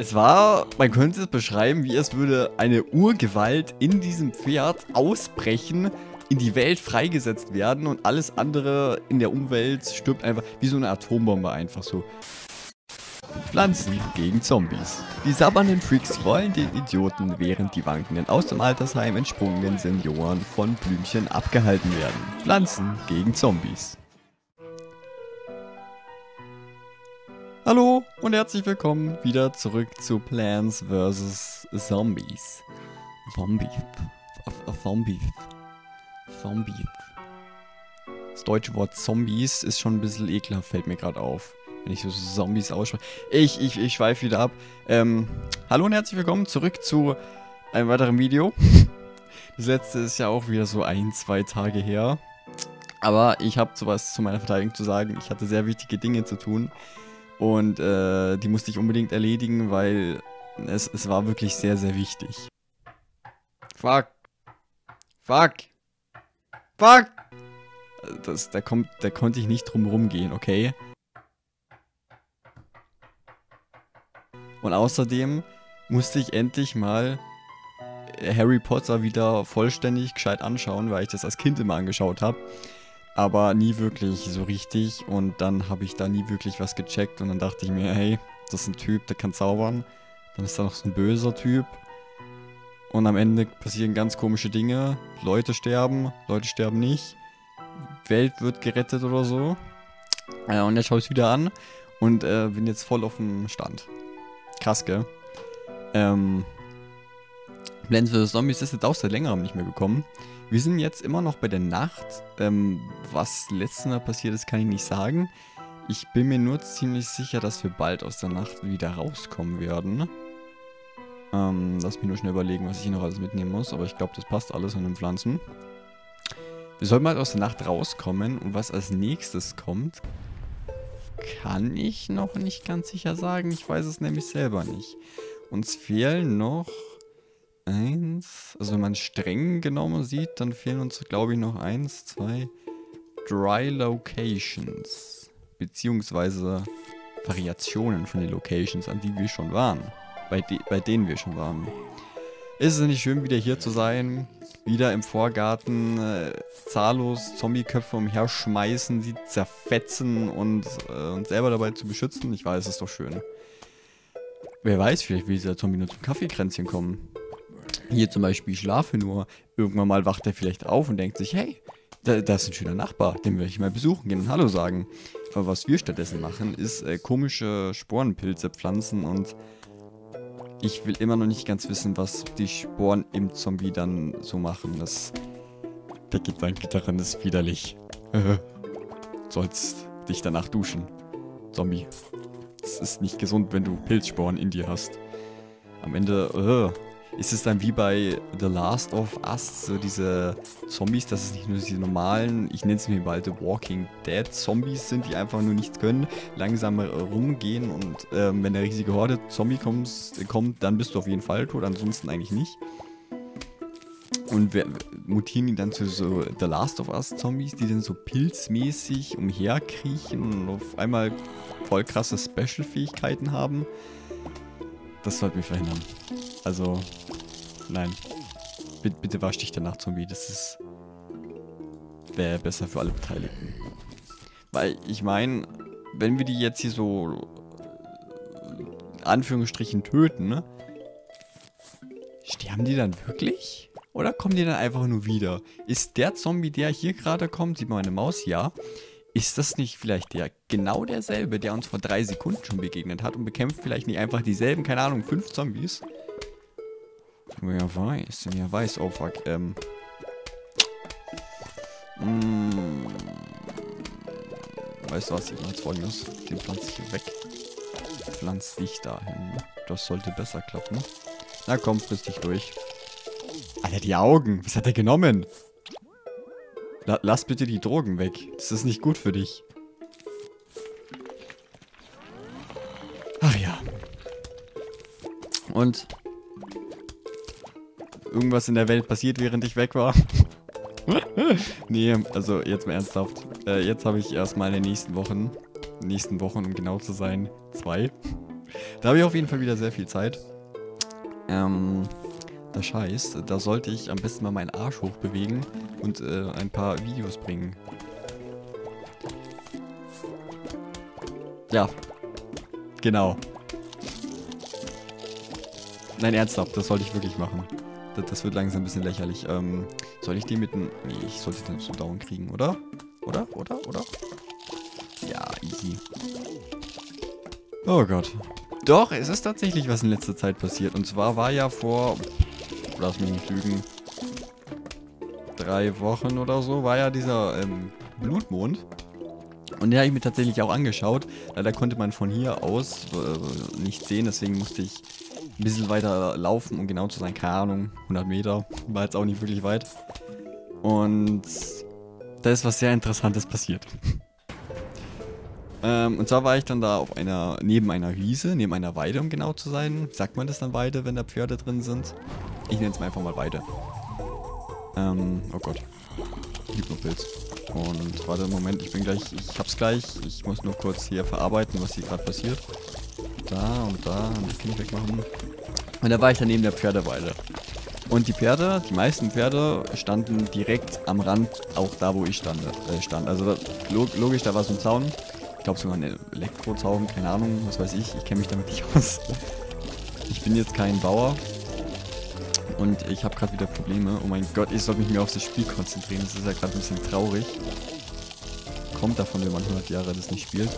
Es war, man könnte es beschreiben, wie es würde eine Urgewalt in diesem Pferd ausbrechen, in die Welt freigesetzt werden und alles andere in der Umwelt stirbt einfach wie so eine Atombombe einfach so. Pflanzen gegen Zombies. Die sabbernden Freaks rollen den Idioten, während die wankenden aus dem Altersheim entsprungenen Senioren von Blümchen abgehalten werden. Pflanzen gegen Zombies. Hallo und herzlich willkommen wieder zurück zu Plants vs. Zombies. Zombie. Zombie. Zombie. Das deutsche Wort Zombies ist schon ein bisschen ekelhaft, fällt mir gerade auf. Wenn ich so Zombies ausspreche. Ich, ich, ich schweife wieder ab. Ähm, hallo und herzlich willkommen zurück zu einem weiteren Video. Das letzte ist ja auch wieder so ein, zwei Tage her. Aber ich habe sowas zu meiner Verteidigung zu sagen. Ich hatte sehr wichtige Dinge zu tun. Und äh, die musste ich unbedingt erledigen, weil es, es war wirklich sehr, sehr wichtig. Fuck. Fuck. Fuck. Das, da, kommt, da konnte ich nicht drum rumgehen, okay? Und außerdem musste ich endlich mal Harry Potter wieder vollständig gescheit anschauen, weil ich das als Kind immer angeschaut habe aber nie wirklich so richtig. Und dann habe ich da nie wirklich was gecheckt und dann dachte ich mir, hey, das ist ein Typ, der kann zaubern. Dann ist da noch so ein böser Typ. Und am Ende passieren ganz komische Dinge. Leute sterben, Leute sterben nicht. Welt wird gerettet oder so. Ja, und jetzt schaue ich es wieder an und äh, bin jetzt voll auf dem Stand. Krass, gell? Ähm, Plants vs. Zombies ist jetzt auch seit längerem nicht mehr gekommen. Wir sind jetzt immer noch bei der Nacht. Ähm, was letztes Mal passiert ist, kann ich nicht sagen. Ich bin mir nur ziemlich sicher, dass wir bald aus der Nacht wieder rauskommen werden. Ähm, lass mich nur schnell überlegen, was ich hier noch alles mitnehmen muss. Aber ich glaube, das passt alles an den Pflanzen. Wir sollten mal aus der Nacht rauskommen. Und was als nächstes kommt, kann ich noch nicht ganz sicher sagen. Ich weiß es nämlich selber nicht. Uns fehlen noch eins. Also wenn man streng genommen sieht, dann fehlen uns, glaube ich, noch eins, zwei Dry Locations. Beziehungsweise Variationen von den Locations, an die wir schon waren. Bei, de bei denen wir schon waren. Ist es nicht schön, wieder hier zu sein? Wieder im Vorgarten äh, zahllos Zombieköpfe umherschmeißen, sie zerfetzen und äh, uns selber dabei zu beschützen? Ich weiß, es ist doch schön. Wer weiß, vielleicht will dieser Zombie nur zum Kaffeekränzchen kommen. Hier zum Beispiel, ich schlafe nur. Irgendwann mal wacht er vielleicht auf und denkt sich, hey, da, da ist ein schöner Nachbar, den will ich mal besuchen gehen und Hallo sagen. Aber was wir stattdessen machen, ist äh, komische Sporenpilze pflanzen und ich will immer noch nicht ganz wissen, was die Sporen im Zombie dann so machen. Das, der Gedanke daran ist widerlich. Sollst dich danach duschen, Zombie. Es ist nicht gesund, wenn du Pilzsporen in dir hast. Am Ende, uh, ist es dann wie bei The Last of Us, so diese Zombies, dass es nicht nur diese normalen, ich nenne es mir bald Walking Dead Zombies sind, die einfach nur nichts können, langsam rumgehen und ähm, wenn eine riesige Horde Zombie kommst, kommt, dann bist du auf jeden Fall tot, ansonsten eigentlich nicht. Und wir, mutieren die dann zu so The Last of Us Zombies, die dann so pilzmäßig umherkriechen und auf einmal voll krasse Special-Fähigkeiten haben. Das sollte wir verhindern. Also, nein. Bitte, bitte wasch dich danach, Zombie. Das ist... Wäre besser für alle Beteiligten. Weil, ich meine, wenn wir die jetzt hier so... Anführungsstrichen töten, ne? Sterben die dann wirklich? Oder kommen die dann einfach nur wieder? Ist der Zombie, der hier gerade kommt, sieht man meine Maus, ja. Ist das nicht vielleicht der genau derselbe, der uns vor drei Sekunden schon begegnet hat und bekämpft vielleicht nicht einfach dieselben, keine Ahnung, fünf Zombies? Wer weiß, wer weiß, oh fuck, ähm. Mm, weißt du was, ich mache jetzt folgendes. Den pflanze ich weg. Pflanz dich dahin. Das sollte besser klappen. Na komm, friss dich durch. Alter, die Augen. Was hat er genommen? La lass bitte die Drogen weg. Das ist nicht gut für dich. Ach ja. Und irgendwas in der Welt passiert, während ich weg war. nee, also jetzt mal ernsthaft. Äh, jetzt habe ich erstmal in den nächsten Wochen, nächsten Wochen, um genau zu sein, zwei, Da habe ich auf jeden Fall wieder sehr viel Zeit. Ähm, das heißt, da sollte ich am besten mal meinen Arsch hochbewegen und äh, ein paar Videos bringen. Ja. Genau. Nein, ernsthaft, das sollte ich wirklich machen. Das, das wird langsam ein bisschen lächerlich. Ähm, soll ich den mit dem... Nee, ich sollte den so down kriegen, oder? Oder? Oder? Oder? Ja, easy. Oh Gott. Doch, es ist tatsächlich was in letzter Zeit passiert. Und zwar war ja vor... Lass mich nicht lügen. Drei Wochen oder so war ja dieser ähm, Blutmond. Und den habe ich mir tatsächlich auch angeschaut. Leider konnte man von hier aus äh, nicht sehen, deswegen musste ich ein bisschen weiter laufen, um genau zu sein. Keine Ahnung, 100 Meter. War jetzt auch nicht wirklich weit. Und da ist was sehr Interessantes passiert. ähm, und zwar war ich dann da auf einer, neben einer Wiese, neben einer Weide, um genau zu sein. Sagt man das dann Weide, wenn da Pferde drin sind? Ich nenne es mal einfach mal Weide. Ähm, oh Gott. Hypnopilz. Und warte, Moment, ich bin gleich, ich hab's gleich. Ich muss nur kurz hier verarbeiten, was hier gerade passiert. Da und da und das Kind wegmachen. Und da war ich dann neben der Pferdeweide. Und die Pferde, die meisten Pferde standen direkt am Rand, auch da, wo ich stand. Äh, stand. Also log logisch, da war so ein Zaun. Ich glaube sogar ein Elektrozaun, keine Ahnung, was weiß ich. Ich kenne mich damit nicht aus. Ich bin jetzt kein Bauer. Und ich habe gerade wieder Probleme. Oh mein Gott, ich soll mich mehr auf das Spiel konzentrieren. Das ist ja gerade ein bisschen traurig. Kommt davon, wenn man 100 Jahre das nicht spielt.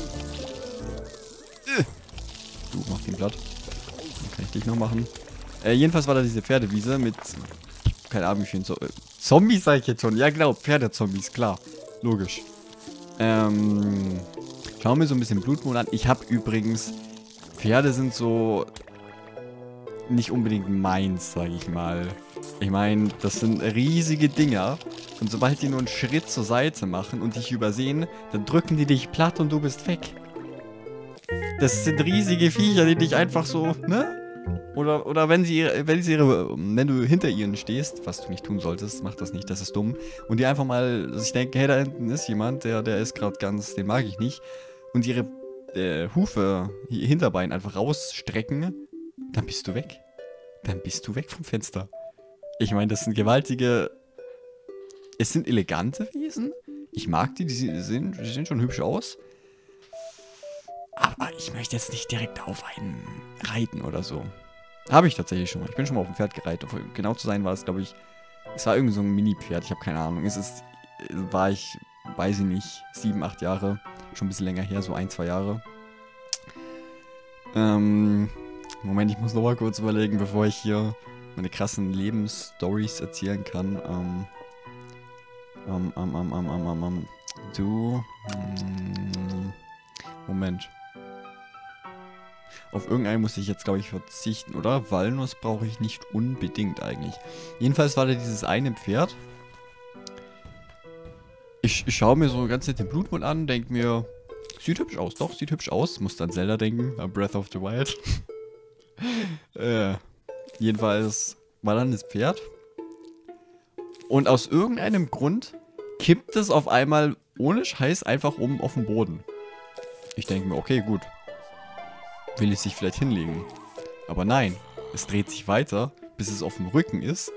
Du, mach den platt. Dann kann ich dich noch machen. Äh, jedenfalls war da diese Pferdewiese mit, keine Ahnung wie vielen so äh, Zombies sag ich jetzt schon. Ja genau, Pferdezombies, klar. Logisch. Ähm, schauen wir so ein bisschen Blutmond an. Ich habe übrigens, Pferde sind so nicht unbedingt meins, sage ich mal. Ich meine, das sind riesige Dinger. Und sobald die nur einen Schritt zur Seite machen und dich übersehen, dann drücken die dich platt und du bist weg. Das sind riesige Viecher, die dich einfach so, ne? Oder, oder wenn sie wenn sie ihre, wenn du hinter ihnen stehst, was du nicht tun solltest, mach das nicht, das ist dumm. Und die einfach mal sich denken, hey, da hinten ist jemand, der, der ist gerade ganz, den mag ich nicht. Und ihre äh, Hufe, Hinterbein einfach rausstrecken dann bist du weg. Dann bist du weg vom Fenster. Ich meine, das sind gewaltige... Es sind elegante Wesen. Ich mag die, die sehen, die sehen schon hübsch aus. Aber ich möchte jetzt nicht direkt auf einen reiten oder so. Habe ich tatsächlich schon mal. Ich bin schon mal auf dem Pferd gereitet. Genau zu sein war es, glaube ich... Es war irgendwie so ein Mini-Pferd. Ich habe keine Ahnung. Es ist... War ich, weiß ich nicht, sieben, acht Jahre. Schon ein bisschen länger her, so ein, zwei Jahre. Ähm... Moment, ich muss noch mal kurz überlegen, bevor ich hier meine krassen Lebensstories erzählen kann. Ähm, ähm, ähm, ähm, ähm, ähm, ähm, ähm du, mm, Moment. Auf irgendeinen muss ich jetzt, glaube ich, verzichten, oder? Walnuss brauche ich nicht unbedingt eigentlich. Jedenfalls war da dieses eine Pferd. Ich, ich schaue mir so ganz nett den Blutmund an, denke mir, sieht hübsch aus, doch, sieht hübsch aus. Muss dann Zelda denken, Breath of the Wild. Äh, jedenfalls war dann das Pferd. Und aus irgendeinem Grund kippt es auf einmal ohne Scheiß einfach um auf den Boden. Ich denke mir, okay, gut. Will es sich vielleicht hinlegen. Aber nein, es dreht sich weiter, bis es auf dem Rücken ist.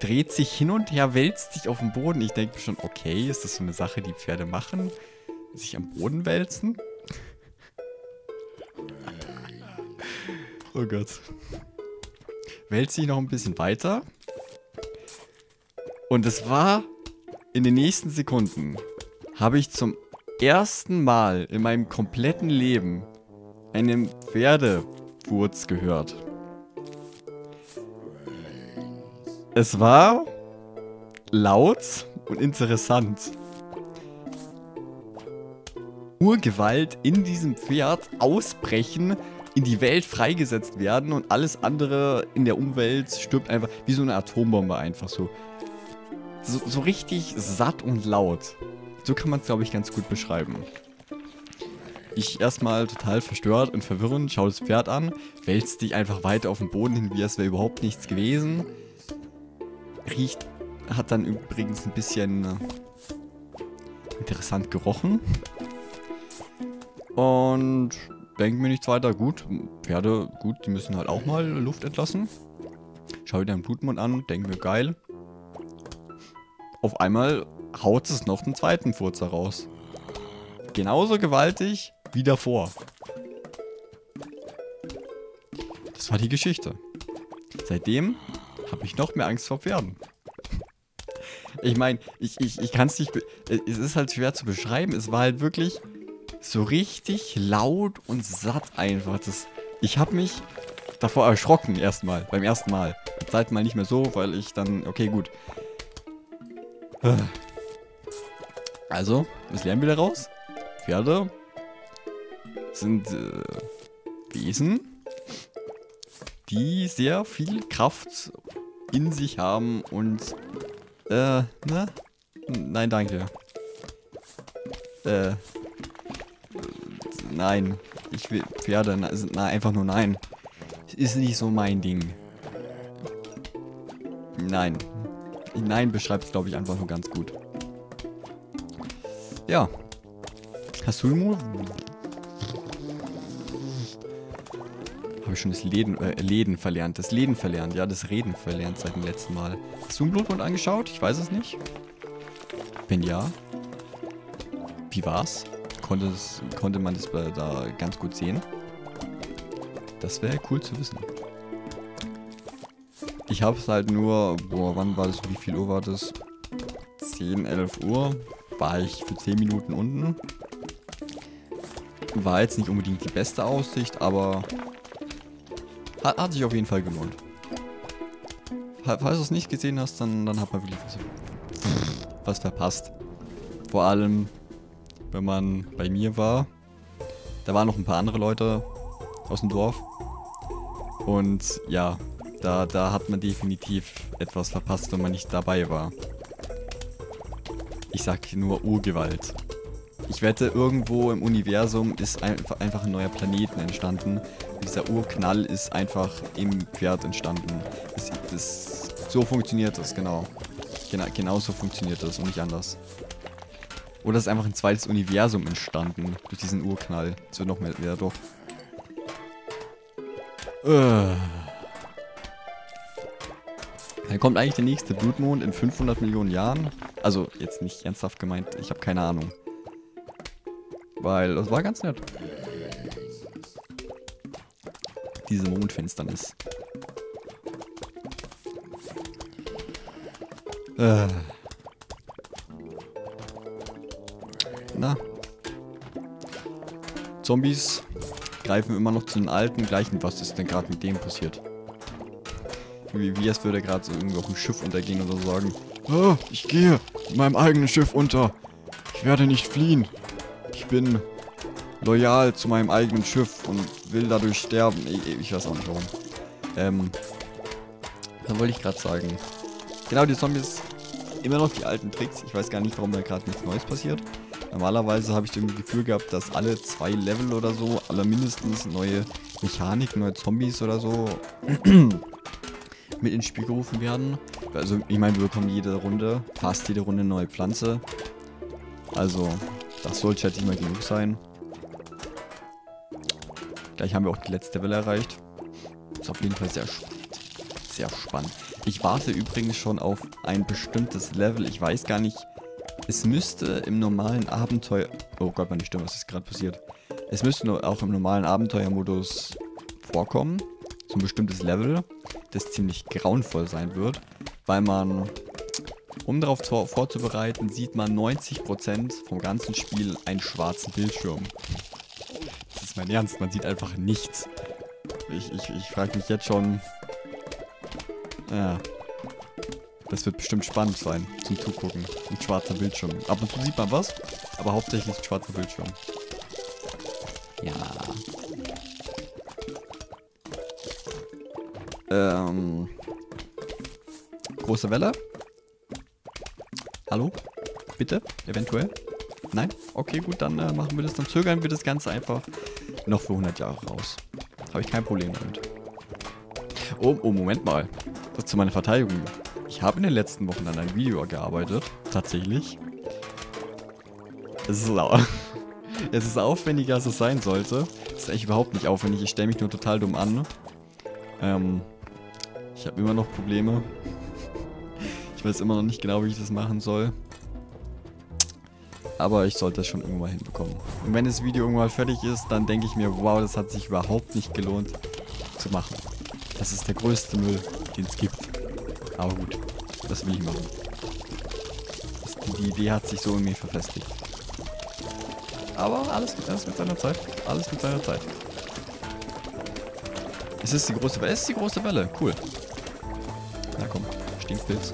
Dreht sich hin und her, wälzt sich auf dem Boden. Ich denke mir schon, okay, ist das so eine Sache, die Pferde machen? Sich am Boden wälzen? Oh Gott. Wälzt sich noch ein bisschen weiter. Und es war in den nächsten Sekunden, habe ich zum ersten Mal in meinem kompletten Leben einen Pferdewurz gehört. Es war laut und interessant. Urgewalt in diesem Pferd ausbrechen in die Welt freigesetzt werden und alles andere in der Umwelt stirbt einfach wie so eine Atombombe einfach so. So, so richtig satt und laut. So kann man es, glaube ich, ganz gut beschreiben. Ich erstmal total verstört und verwirrend, schaue das Pferd an, wälzt dich einfach weiter auf den Boden hin, wie es wäre überhaupt nichts gewesen. Riecht, hat dann übrigens ein bisschen äh, interessant gerochen. Und denke mir nichts weiter. Gut, Pferde, gut, die müssen halt auch mal Luft entlassen. Schau dir deinen Blutmund an, denke mir, geil. Auf einmal haut es noch einen zweiten Furzer raus. Genauso gewaltig wie davor. Das war die Geschichte. Seitdem habe ich noch mehr Angst vor Pferden. Ich meine, ich, ich, ich kann es nicht... Es ist halt schwer zu beschreiben. Es war halt wirklich so richtig laut und satt einfach. Das, ich habe mich davor erschrocken erstmal, beim ersten Mal. Beim zweiten Mal nicht mehr so, weil ich dann... Okay, gut. Also, was lernen wir daraus? Pferde sind äh, Wesen, die sehr viel Kraft in sich haben und äh, ne? Nein, danke. Äh. Nein. Ich will Pferde. Na, na, einfach nur nein. Ist nicht so mein Ding. Nein. Nein beschreibt es, glaube ich, einfach nur ganz gut. Ja. Hast du Move? Habe ich schon das Läden, äh, Läden verlernt. Das Läden verlernt. Ja, das Reden verlernt seit dem letzten Mal. Hast du angeschaut? Ich weiß es nicht. Wenn ja. Wie war's? Konnte, es, konnte man das da ganz gut sehen? Das wäre cool zu wissen. Ich habe es halt nur, boah, wann war das, wie viel Uhr war das? 10, 11 Uhr. War ich für 10 Minuten unten. War jetzt nicht unbedingt die beste Aussicht, aber hat, hat sich auf jeden Fall gelohnt. Falls du es nicht gesehen hast, dann, dann hat man wirklich was, was verpasst. Vor allem, wenn man bei mir war. Da waren noch ein paar andere Leute aus dem Dorf. Und ja, da, da hat man definitiv etwas verpasst, wenn man nicht dabei war. Ich sag nur Urgewalt. Ich wette, irgendwo im Universum ist einfach, einfach ein neuer Planeten entstanden. Und dieser Urknall ist einfach im Pferd entstanden. Das, das, so funktioniert das, genau. genau. Genau so funktioniert das und nicht anders. Oder ist einfach ein zweites Universum entstanden durch diesen Urknall. Das wird noch mehr, ja doch. Äh. Dann kommt eigentlich der nächste Blutmond in 500 Millionen Jahren. Also, jetzt nicht ernsthaft gemeint, ich habe keine Ahnung. Weil das war ganz nett. Diese Mondfinsternis. Äh. Na. Zombies greifen immer noch zu den alten gleichen. Was ist denn gerade mit dem passiert? Wie, wie es würde gerade so irgendwie auf dem Schiff untergehen oder so sagen. Oh, ich gehe in meinem eigenen Schiff unter. Ich werde nicht fliehen bin loyal zu meinem eigenen Schiff und will dadurch sterben. Ich, ich weiß auch nicht warum. Ähm, was wollte ich gerade sagen? Genau, die Zombies, immer noch die alten Tricks. Ich weiß gar nicht, warum da gerade nichts Neues passiert. Normalerweise habe ich irgendwie Gefühl gehabt, dass alle zwei Level oder so, alle mindestens neue Mechanik, neue Zombies oder so mit ins Spiel gerufen werden. Also, ich meine, wir bekommen jede Runde, fast jede Runde neue Pflanze. Also, das sollte halt immer genug sein. Gleich haben wir auch die letzte Welle erreicht. Ist auf jeden Fall sehr spannend. Sehr spannend. Ich warte übrigens schon auf ein bestimmtes Level. Ich weiß gar nicht. Es müsste im normalen Abenteuer... Oh Gott, meine Stimme, was ist gerade passiert? Es müsste auch im normalen Abenteuermodus vorkommen. So ein bestimmtes Level, das ziemlich grauenvoll sein wird. Weil man um darauf vorzubereiten, sieht man 90% vom ganzen Spiel einen schwarzen Bildschirm. Das ist mein Ernst, man sieht einfach nichts. Ich, ich, ich frage mich jetzt schon... Ja. Das wird bestimmt spannend sein, zum Zugucken. Ein schwarzer Bildschirm. Ab und zu sieht man was, aber hauptsächlich ein schwarzer Bildschirm. Ja. Ähm... Große Welle. Hallo? Bitte? Eventuell? Nein? Okay, gut, dann äh, machen wir das. Dann zögern wir das Ganze einfach noch für 100 Jahre raus. Habe ich kein Problem damit. Oh, oh, Moment mal. Das zu meiner Verteidigung. Ich habe in den letzten Wochen an einem Video gearbeitet. Tatsächlich. Es ist sauer. es ist aufwendiger, als es sein sollte. Es ist echt überhaupt nicht aufwendig. Ich stelle mich nur total dumm an. Ähm, ich habe immer noch Probleme. Ich weiß immer noch nicht genau, wie ich das machen soll. Aber ich sollte das schon irgendwann hinbekommen. Und wenn das Video irgendwann fertig ist, dann denke ich mir, wow, das hat sich überhaupt nicht gelohnt zu machen. Das ist der größte Müll, den es gibt. Aber gut, das will ich machen. Das, die, die Idee hat sich so irgendwie verfestigt. Aber alles, alles mit seiner Zeit. Alles mit seiner Zeit. Es ist die große Welle. Es ist die große Welle. Cool. Na komm, Stinkpilz.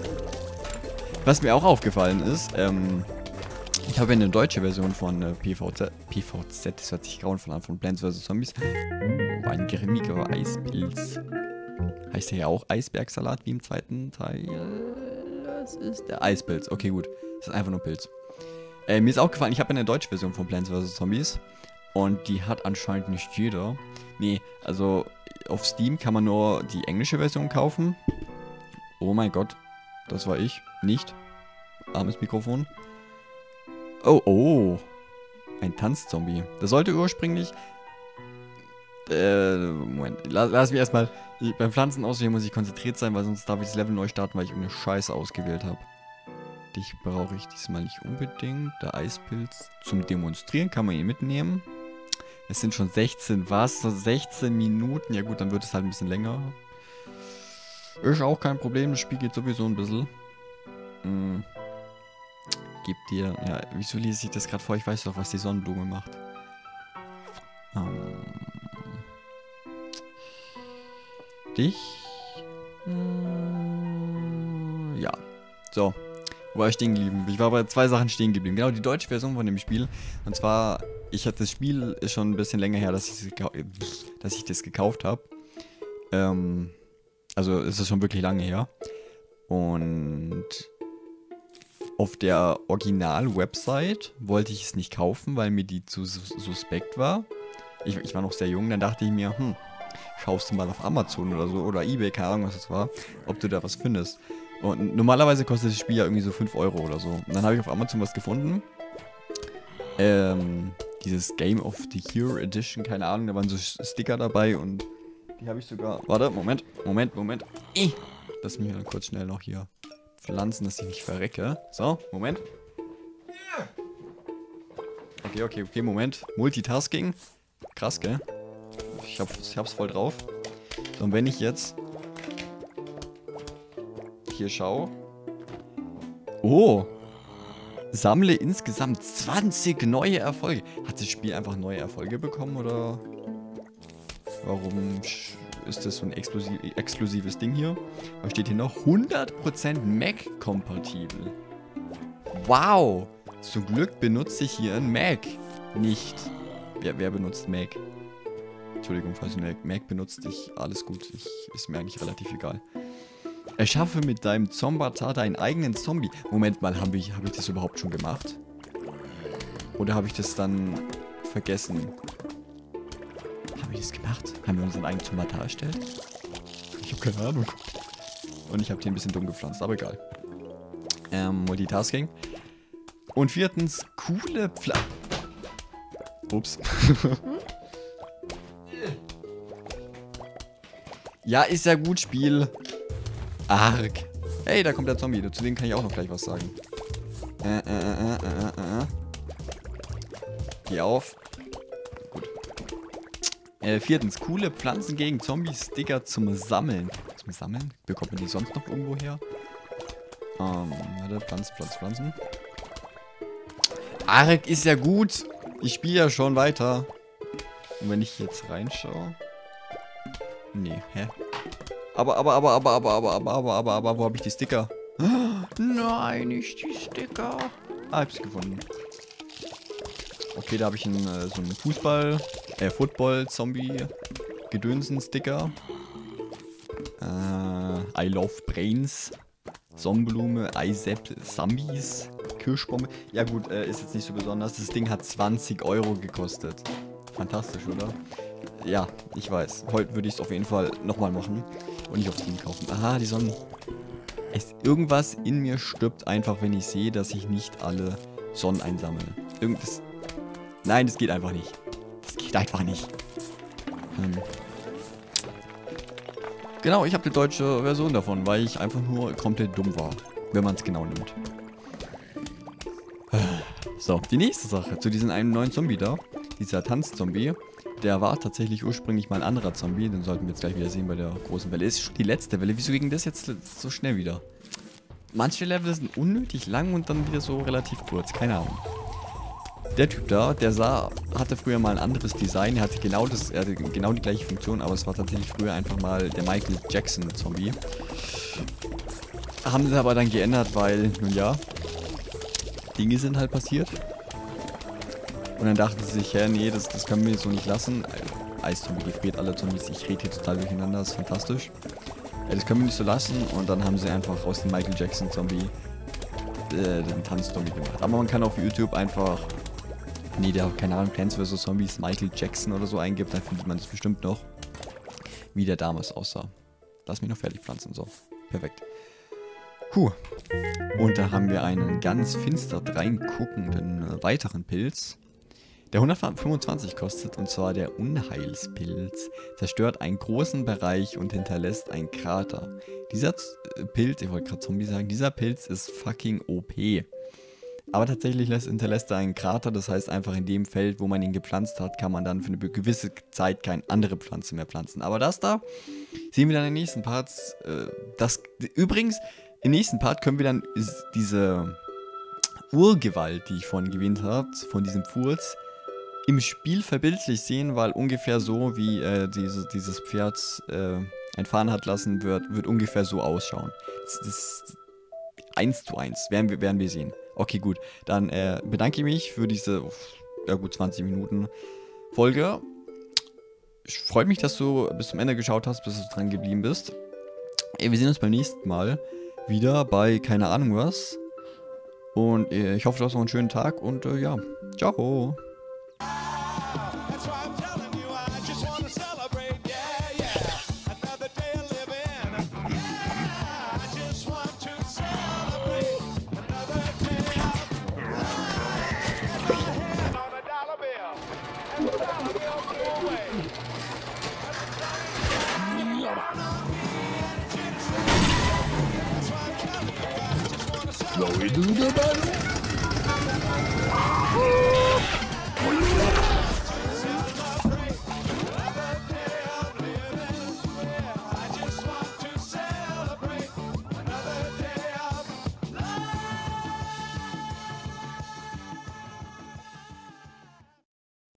Was mir auch aufgefallen ist, ähm, ich habe eine deutsche Version von äh, PVZ. PVZ, das hört sich grauenvoll an, von Plants vs. Zombies. Oh, ein grimmiger Eispilz. Heißt der ja auch Eisbergsalat wie im zweiten Teil? Das ist der Eispilz. Okay, gut. Das ist einfach nur Pilz. Äh, mir ist auch gefallen, ich habe eine deutsche Version von Plants vs. Zombies. Und die hat anscheinend nicht jeder. Nee, also auf Steam kann man nur die englische Version kaufen. Oh mein Gott. Das war ich. Nicht. Armes Mikrofon. Oh, oh. Ein Tanzzombie. Das sollte ursprünglich... Äh, Moment. Lass, lass mich erstmal... Beim Pflanzen auswählen muss ich konzentriert sein, weil sonst darf ich das Level neu starten, weil ich irgendeine Scheiße ausgewählt habe. Dich brauche ich diesmal nicht unbedingt. Der Eispilz zum Demonstrieren kann man ihn mitnehmen. Es sind schon 16, was? 16 Minuten? Ja gut, dann wird es halt ein bisschen länger. Ist auch kein Problem, das Spiel geht sowieso ein bisschen. Hm. Gib dir... Ja, wieso lese ich das gerade vor? Ich weiß doch, was die Sonnenblume macht. Ähm. Dich? Hm, ja. So. Wo war ich stehen geblieben? Ich war bei zwei Sachen stehen geblieben. Genau, die deutsche Version von dem Spiel. Und zwar, ich hatte das Spiel ist schon ein bisschen länger her, dass ich, dass ich das gekauft habe. Ähm, also ist es schon wirklich lange her. Und auf der Original-Website wollte ich es nicht kaufen, weil mir die zu suspekt war. Ich, ich, war noch sehr jung, dann dachte ich mir, hm, schaust du mal auf Amazon oder so oder Ebay, keine Ahnung, was das war, ob du da was findest. Und normalerweise kostet das Spiel ja irgendwie so 5 Euro oder so. Und dann habe ich auf Amazon was gefunden. Ähm, dieses Game of the Year Edition, keine Ahnung, da waren so Sticker dabei und die habe ich sogar. Warte, Moment, Moment, Moment. Lass mich mal kurz schnell noch hier pflanzen, dass ich nicht verrecke. So, Moment. Okay, okay, okay, Moment. Multitasking. Krass, gell? Ich, hab, ich hab's voll drauf. So, und wenn ich jetzt hier schaue. Oh. Sammle insgesamt 20 neue Erfolge. Hat das Spiel einfach neue Erfolge bekommen oder warum ist das so ein exklusives Ding hier? Was steht hier noch? 100% Mac-kompatibel. Wow. Zum Glück benutze ich hier ein Mac. Nicht. Wer, wer benutzt Mac? Entschuldigung, falls du Mac benutzt, ich, alles gut. Ich, ist mir eigentlich relativ egal. Erschaffe mit deinem Zombata deinen eigenen Zombie. Moment mal, habe ich, hab ich das überhaupt schon gemacht? Oder habe ich das dann vergessen? Haben wir das gemacht? Haben wir unseren eigenen Zombata erstellt? Ich habe keine Ahnung. Und ich habe den ein bisschen dumm gepflanzt, aber egal. Ähm, Multitasking. Und viertens, coole Pfla... Ups. ja, ist ja gut, Spiel. Arg. Hey, da kommt der Zombie. Zu dem kann ich auch noch gleich was sagen. Äh, äh, äh, äh, äh, äh. Geh auf. Gut. Äh, viertens, coole Pflanzen gegen Zombie-Sticker zum Sammeln. Zum Sammeln? Bekommt man die sonst noch irgendwo her? Ähm, warte, Pflanzen, Pflanzen, Pflanzen. Arg ist ja gut. Ich spiele ja schon weiter. Und wenn ich jetzt reinschaue... Nee, hä? Aber, aber, aber, aber, aber, aber, aber, aber, aber, aber, wo habe ich die Sticker? Nein, nicht die Sticker. Ah, ich gefunden. Okay, da habe ich einen, äh, so einen Fußball, äh, Football-Zombie-Gedönsen-Sticker. Äh, I Love Brains. Sonnenblume, Eisep, Zombies, Kirschbombe. Ja gut, äh, ist jetzt nicht so besonders. Das Ding hat 20 Euro gekostet. Fantastisch, oder? Ja, ich weiß. Heute würde ich es auf jeden Fall nochmal machen. Und nicht auf Steam kaufen. Aha, die Sonnen... Es, irgendwas in mir stirbt einfach, wenn ich sehe, dass ich nicht alle Sonnen einsammle. Irgendwas... Nein, das geht einfach nicht. Das geht einfach nicht. Hm. Genau, ich habe die deutsche Version davon, weil ich einfach nur komplett dumm war. Wenn man es genau nimmt. So, die nächste Sache. Zu diesem einen neuen Zombie da. Dieser Tanzzombie. Der war tatsächlich ursprünglich mal ein anderer Zombie. Den sollten wir jetzt gleich wieder sehen bei der großen Welle. Ist schon die letzte Welle. Wieso ging das jetzt so schnell wieder? Manche Level sind unnötig lang und dann wieder so relativ kurz. Keine Ahnung. Der Typ da, der sah, hatte früher mal ein anderes Design. Er hatte genau, das, er hatte genau die gleiche Funktion, aber es war tatsächlich früher einfach mal der Michael Jackson Zombie. Haben sie aber dann geändert, weil, nun ja, Dinge sind halt passiert. Und dann dachten sie sich, ja, nee, das, das können wir so nicht lassen. Eiszombie gefriert alle Zombies. Ich rede hier total durcheinander, das ist fantastisch. Ja, das können wir nicht so lassen. Und dann haben sie einfach aus dem Michael Jackson Zombie äh, den Tanzzombie gemacht. Aber man kann auf YouTube einfach, nee, der keine Ahnung, Plants vs. Zombies Michael Jackson oder so eingibt, dann findet man das bestimmt noch, wie der damals aussah. Lass mich noch fertig pflanzen, so. Perfekt. Puh. Und da haben wir einen ganz finster dreinguckenden äh, weiteren Pilz. Der 125 kostet, und zwar der Unheilspilz. Zerstört einen großen Bereich und hinterlässt einen Krater. Dieser äh, Pilz, ich wollte gerade Zombie sagen, dieser Pilz ist fucking OP. Aber tatsächlich lässt, hinterlässt er einen Krater, das heißt einfach in dem Feld, wo man ihn gepflanzt hat, kann man dann für eine gewisse Zeit keine andere Pflanze mehr pflanzen. Aber das da sehen wir dann in den nächsten Parts. Äh, das, übrigens, im nächsten Part können wir dann diese Urgewalt, die ich vorhin gewähnt habe, von diesem Furz, im Spiel verbildlich sehen, weil ungefähr so, wie äh, diese, dieses Pferd äh, ein hat lassen wird, wird ungefähr so ausschauen. Das, das eins zu eins, werden wir, werden wir sehen. Okay, gut. Dann äh, bedanke ich mich für diese, ja gut, 20 Minuten Folge. Ich freue mich, dass du bis zum Ende geschaut hast, bis du dran geblieben bist. Wir sehen uns beim nächsten Mal wieder bei keine Ahnung was. Und äh, ich hoffe, du hast noch einen schönen Tag und äh, ja, ciao.